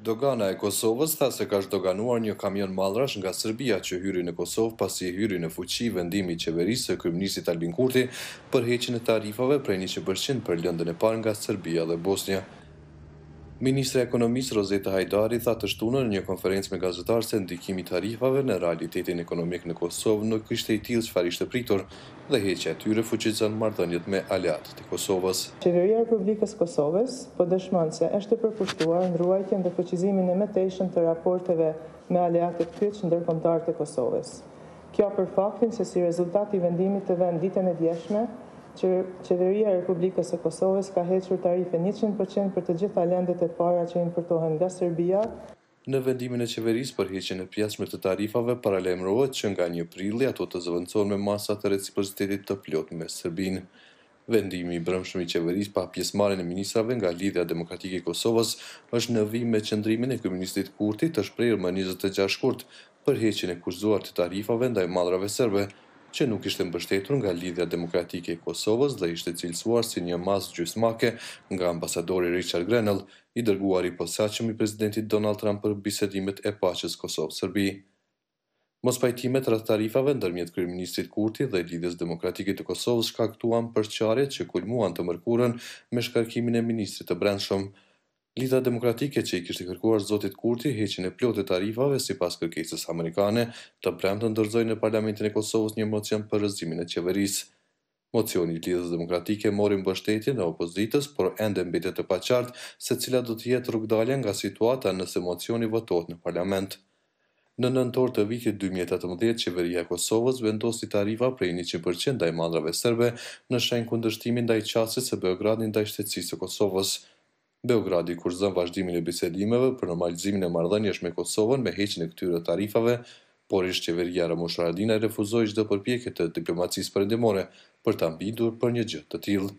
Dogana e Kosovës tha se ka zhdoganuar një kamion mallrash nga Serbia që hyri në Kosovë pasi hyri në fuqi vendimi i qeverisë së kryeministrit Albin Kurti për heqjen e tarifave prej njëqind për qind për lëndën e parë nga Serbia dhe Bosnja. Ministrja e Ekonomisë, Rozeta Hajdari, tha të shtunën në një konferencë me gazetarë se ndikimi i tarifave në realitetin ekonomik në Kosovë nuk ishte i tillë çfarë ishte pritur. dhe heqja e tyre fuqizon marrëdhëniet me aleatët e Kosovës. Qeveria e Republikës së Kosovës po dëshmon se është e përkushtuar në ruajtjen dhe fuqizimin e mëtejshëm të raporteve me aleatët kyç ndërkombëtarë të Kosovës. Kjo për faktin se si rezultat i vendimit të dhënë ditën e djeshme, Qeveria e Republikës së Kosovës ka hequr tarifën njëqind për qind për të gjitha lëndët e para që importohen nga Serbia, Në vendimin e qeverisë për heqjen e pjesshme të tarifave paralajmërohet që nga një prilli ato të zëvendësohen me masa të reciprocitetit të plotë me Serbinë. Vendimi i mbrëmshëm i qeverisë pa pjesëmarrjen e ministrave nga Lidhja Demokratike e Kosovës është në vijë me qëndrimin e kryeministrit Kurti të shprehur më njëzet e gjashtë shkurt për heqjen e kushtëzuar të tarifave ndaj mallrave serbe, që nuk ishte mbështetur nga Lidhja Demokratike e Kosovës dhe ishte cilësuar si një masë gjysmake nga ambasadori Richard Grenell, i dërguari i posaçëm i Presidentit Donald Trump për bisedimet e paqes Kosovë-Serbi. Mospajtimet rreth tarifave ndërmjet kryeministrit Kurti dhe Lidhjes Demokratike të Kosovës shkaktuan përçarjet që kulmuan të mërkurën me shkarkimin e ministrit të Brendshëm, Lidhja Demokratike që i kishte kërkuar zotit Kurti heqjen e plotë të tarifave sipas kërkesës amerikane, të premten dorëzoi në Parlamentin e Kosovës një mocion për rrëzimin e qeverisë. Mocioni i Lidhjes Demokratike mori mbështetjen e opozitës, por ende mbetet e paqartë se cila do të jetë rrugëdalja nga situata nëse mocioni votohet në Parlament. Në nëntor të vitit dy mijë e tetëmbëdhjetë Qeveria e Kosovës vendosi tarifa prej njëqind për qind ndaj mallrave serbe në shenjë kundërshtimi ndaj qasjes së Beogradit ndaj shtetësisë së Kosovës, Beogradi kushtëzon vazhdimin e bisedimeve për normalizimin e marrëdhënieve me Kosovën me heqjen e këtyre tarifave, por ish-qeveria Ramush Haradinaj refuzoi çdo përpjekje të diplomacisë perëndimore për ta bindur për një gjë të tillë.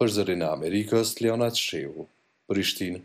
Për Zërin e Amerikës, Leonat Shehu, Prishtinë.